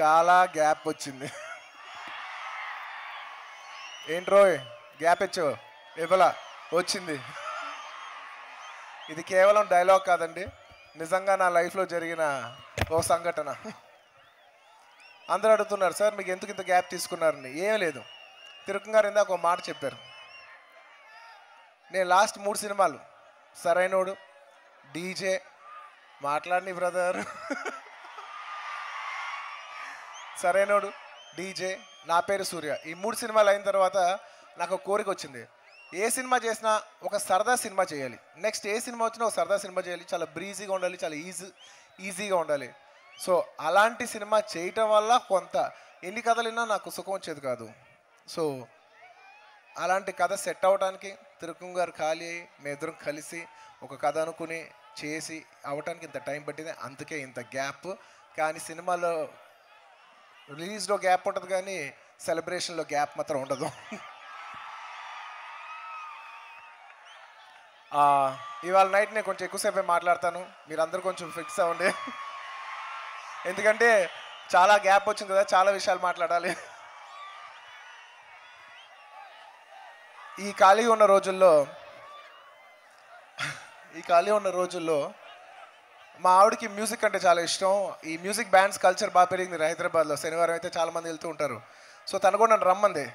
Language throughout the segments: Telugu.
చాలా గ్యాప్ వచ్చింది. ఏంట్రో గ్యాప్ ఇచ్చావు? ఇవ్వలా? వచ్చింది. ఇది కేవలం డైలాగ్ కాదండి. నిజంగా నా లైఫ్లో జరిగిన ఓ సంఘటన. అందరూ అడుగుతున్నారు సార్ మీకు ఎందుకు ఇంత గ్యాప్ తీసుకున్నారని? ఏం లేదు. తిరుకం గారు ఇందాక ఒక మాట చెప్పారు. నేను లాస్ట్ మూడు సినిమాలు సరైనోడు డీజే మాట్లాడిని బ్రదర్. సరైనడు డీజే నా పేరు సూర్య. ఈ మూడు సినిమాలు అయిన తర్వాత నాకు ఒక కోరిక వచ్చింది. ఏ సినిమా చేసినా ఒక సరదా సినిమా చేయాలి. నెక్స్ట్ ఏ సినిమా వచ్చినా ఒక సరదా సినిమా చేయాలి. చాలా బ్రీజీగా ఉండాలి చాలా ఈజీ ఈజీగా ఉండాలి. సో అలాంటి సినిమా చేయటం వల్ల కొంత ఎన్ని కథలు విన్నా నాకు సుఖం వచ్చేది కాదు. సో అలాంటి కథ సెట్ అవడానికి తిరుకుం గారు ఖాళీ అయ్యి మేమిద్దరం కలిసి ఒక కథ అనుకుని చేసి అవటానికి ఇంత టైం పట్టింది. అందుకే ఇంత గ్యాప్. కానీ సినిమాలో రిలీజ్లో గ్యాప్ ఉంటుంది కానీ సెలబ్రేషన్లో గ్యాప్ మాత్రం ఉండదు. ఇవాళ నైట్ నేను కొంచెం ఎక్కువసేపే మాట్లాడతాను. మీరందరూ కొంచెం ఫిక్స్ అవ్వండి. ఎందుకంటే చాలా గ్యాప్ వచ్చింది కదా చాలా విషయాలు మాట్లాడాలి. ఈ ఖాళీ ఉన్న రోజుల్లో ఈ ఖాళీ ఉన్న రోజుల్లో మా ఆవిడకి మ్యూజిక్ అంటే చాలా ఇష్టం. ఈ మ్యూజిక్ బ్యాండ్స్ కల్చర్ బాగా పెరిగింది హైదరాబాద్లో. శనివారం అయితే చాలా మంది వెళ్తూ ఉంటారు. సో తను కూడా నన్ను రమ్మంది.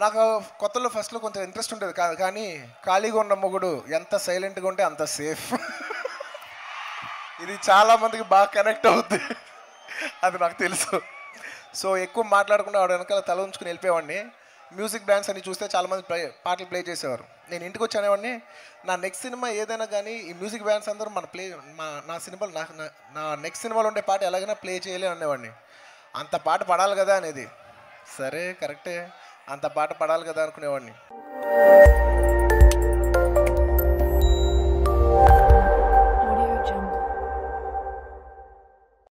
నాకు కొత్తలో ఫస్ట్లో కొంచెం ఇంట్రెస్ట్ ఉండేది కాదు కానీ ఖాళీగా ఉన్న మొగుడు ఎంత సైలెంట్గా ఉంటే అంత సేఫ్ ఇది చాలా మందికి బాగా కనెక్ట్ అవుద్ది. అది నాకు తెలుసు. సో ఎక్కువ మాట్లాడకుండా ఆవిడ వెనకాల తల ఉంచుకుని వెళ్ళిపోయేవాడిని. మ్యూజిక్ బ్యాండ్స్ అని చూస్తే చాలామంది ప్లే పాటలు ప్లే చేసేవారు. నేను ఇంటికి వచ్చి అనేవాడిని నా నెక్స్ట్ సినిమా ఏదైనా కానీ ఈ మ్యూజిక్ బ్యాండ్స్ అందరూ మన ప్లే మా నా సినిమాలు నా- నా నెక్స్ట్ సినిమాలో ఉండే పాట ఎలాగైనా ప్లే చేయలే అనేవాడిని. అంత పాట పడాలి కదా అనేది. సరే కరెక్టే. అంత పాట పడాలి కదా అనుకునేవాడిని.